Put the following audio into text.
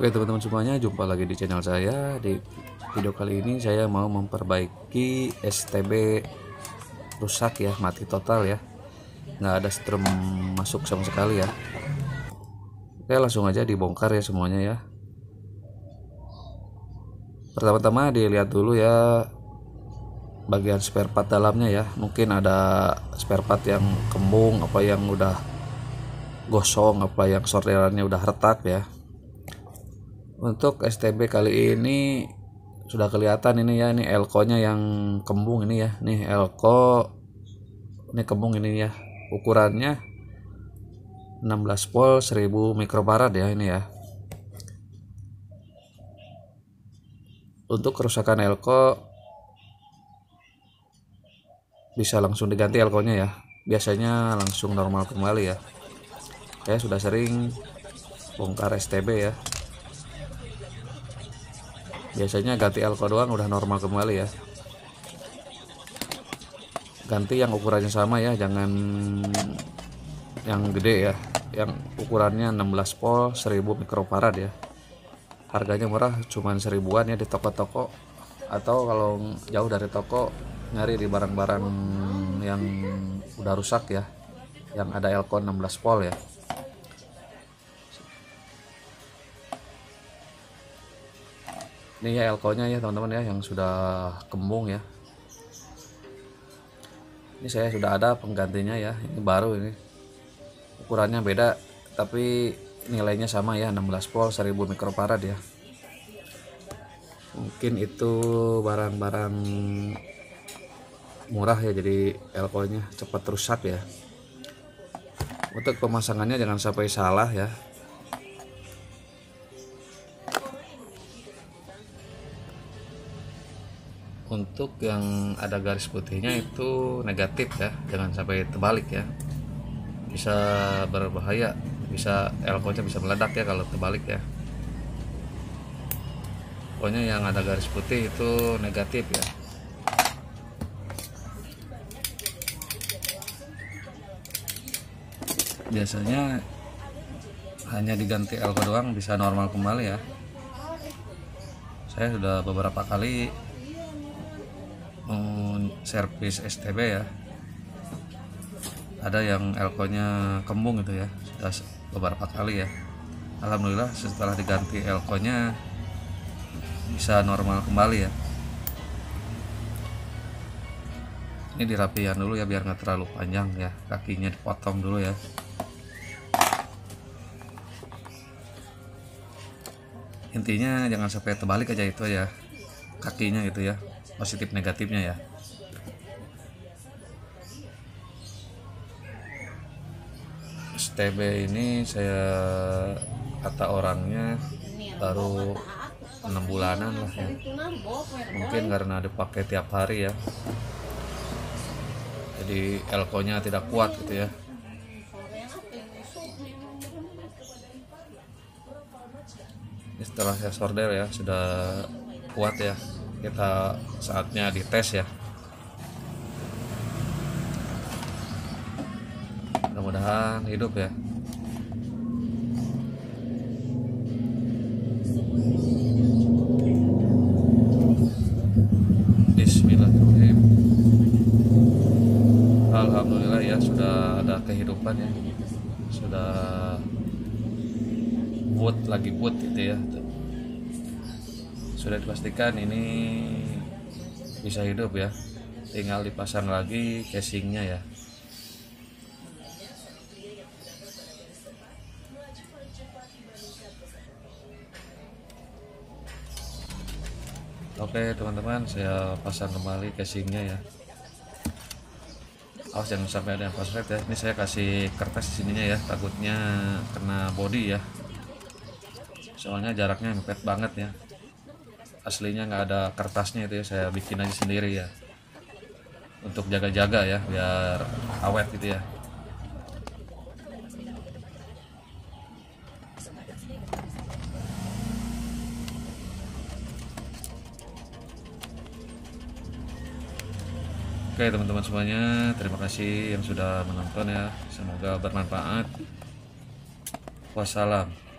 Oke teman-teman semuanya jumpa lagi di channel saya. Di video kali ini saya mau memperbaiki STB rusak ya mati total ya. Nggak ada strum masuk sama sekali ya. Oke langsung aja dibongkar ya semuanya ya. Pertama-tama dilihat dulu ya bagian spare part dalamnya ya. Mungkin ada spare part yang kembung apa yang udah gosong apa yang sorderannya udah retak ya untuk STB kali ini sudah kelihatan ini ya ini elko nya yang kembung ini ya. Nih elko ini kembung ini ya. Ukurannya 16 volt 1000 mikrofarad ya ini ya. Untuk kerusakan elko bisa langsung diganti elko nya ya. Biasanya langsung normal kembali ya. Saya sudah sering bongkar STB ya biasanya ganti elko doang udah normal kembali ya. Ganti yang ukurannya sama ya jangan yang gede ya. Yang ukurannya 16 volt 1000 mikrofarad ya. Harganya murah cuman seribuan ya di toko-toko. Atau kalau jauh dari toko nyari di barang-barang yang udah rusak ya. Yang ada elko 16 volt ya ini ya elko nya ya teman-teman ya yang sudah kembung ya. Ini saya sudah ada penggantinya ya ini baru ini. Ukurannya beda tapi nilainya sama ya 16 volt 1000 mikrofarad ya. Mungkin itu barang-barang murah ya jadi elko nya cepat rusak ya. Untuk pemasangannya jangan sampai salah ya untuk yang ada garis putihnya itu negatif ya jangan sampai terbalik ya. Bisa berbahaya bisa elko nya bisa meledak ya kalau terbalik ya. Pokoknya yang ada garis putih itu negatif ya. Biasanya hanya diganti elko doang bisa normal kembali ya. Saya sudah beberapa kali servis STB ya. Ada yang elko nya kembung gitu ya sudah beberapa kali ya. Alhamdulillah setelah diganti elko nya bisa normal kembali ya. Ini dirapikan dulu ya biar nggak terlalu panjang ya. Kakinya dipotong dulu ya. Intinya jangan sampai terbalik aja itu ya kakinya gitu ya positif negatifnya ya. STB ini saya kata orangnya baru enam bulanan lah ya. Mungkin karena dipakai tiap hari ya. Jadi elko nya tidak kuat gitu ya. Ini setelah saya solder ya sudah kuat ya kita saatnya dites ya. Mudah-mudahan hidup ya. Bismillahirrahmanirrahim. Alhamdulillah ya sudah ada kehidupan ya. Sudah boot lagi boot gitu ya sudah dipastikan ini bisa hidup ya. Tinggal dipasang lagi casingnya ya. Oke teman-teman saya pasang kembali casingnya ya. Awas jangan sampai ada yang koslet ya. Ini saya kasih kertas di sininya ya takutnya kena body ya. Soalnya jaraknya mepet banget ya aslinya nggak ada kertasnya itu ya saya bikin aja sendiri ya. Untuk jaga-jaga ya biar awet gitu ya. Oke teman-teman semuanya terima kasih yang sudah menonton ya. Semoga bermanfaat. Wassalam